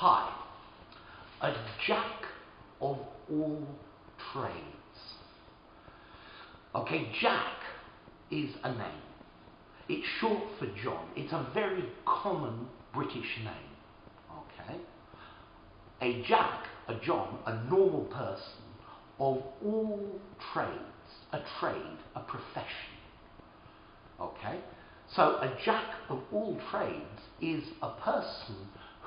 Hi. A jack of all trades. Okay, Jack is a name. It's short for John. It's a very common British name. Okay? A Jack, a John, a normal person of all trades, a trade, a profession. Okay? So a jack of all trades is a person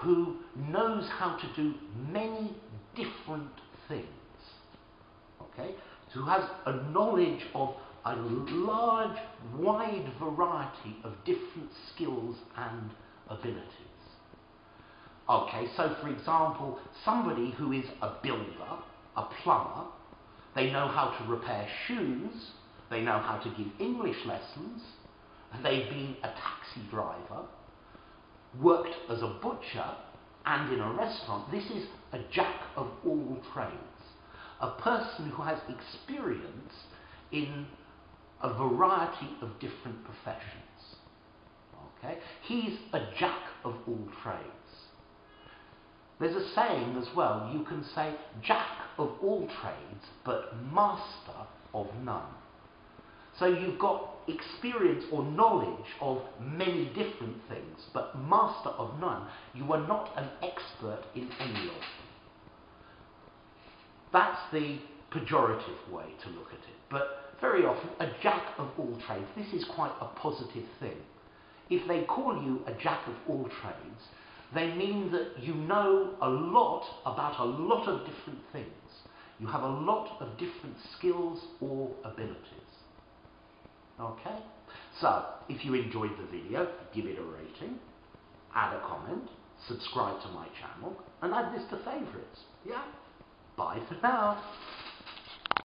who knows how to do many different things. Okay? Who has a knowledge of a large, wide variety of different skills and abilities. Okay, so for example, somebody who is a builder, a plumber, they know how to repair shoes, they know how to give English lessons, they've been a taxi driver, worked as a butcher, and in a restaurant. This is a jack of all trades. A person who has experience in a variety of different professions. Okay? He's a jack of all trades. There's a saying as well, you can say jack of all trades, but master of none. So you've got experience or knowledge of many different but master of none. You are not an expert in any of them. That's the pejorative way to look at it. But very often, a jack of all trades, this is quite a positive thing. If they call you a jack of all trades, they mean that you know a lot about a lot of different things. You have a lot of different skills or abilities. Okay? So, if you enjoyed the video, give it a rating, add a comment, subscribe to my channel, and add this to favourites. Yeah? Bye for now.